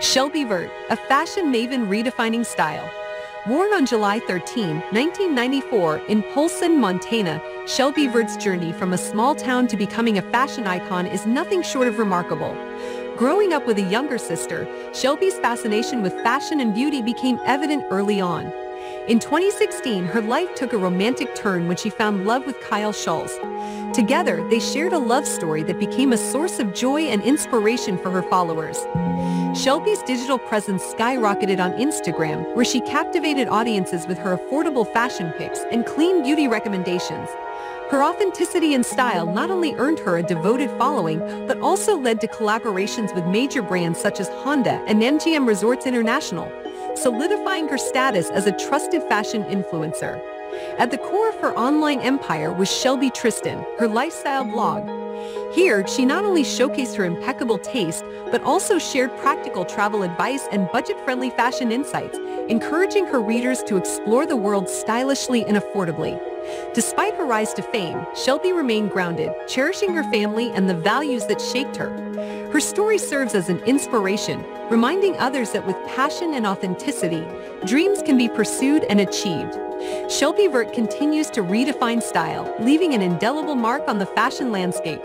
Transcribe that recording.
Shelby Vert, a fashion maven redefining style. Born on July 13, 1994 in Polson, Montana, Shelby Vert's journey from a small town to becoming a fashion icon is nothing short of remarkable. Growing up with a younger sister, Shelby's fascination with fashion and beauty became evident early on. In 2016, her life took a romantic turn when she found love with Kyle Schulz. Together, they shared a love story that became a source of joy and inspiration for her followers. Shelby's digital presence skyrocketed on Instagram, where she captivated audiences with her affordable fashion picks and clean beauty recommendations. Her authenticity and style not only earned her a devoted following, but also led to collaborations with major brands such as Honda and MGM Resorts International, solidifying her status as a trusted fashion influencer. At the core of her online empire was Shelby Tristan, her lifestyle blog, here, she not only showcased her impeccable taste, but also shared practical travel advice and budget-friendly fashion insights, encouraging her readers to explore the world stylishly and affordably. Despite her rise to fame, Shelby remained grounded, cherishing her family and the values that shaped her. Her story serves as an inspiration, reminding others that with passion and authenticity, dreams can be pursued and achieved. Shelby Vert continues to redefine style, leaving an indelible mark on the fashion landscape.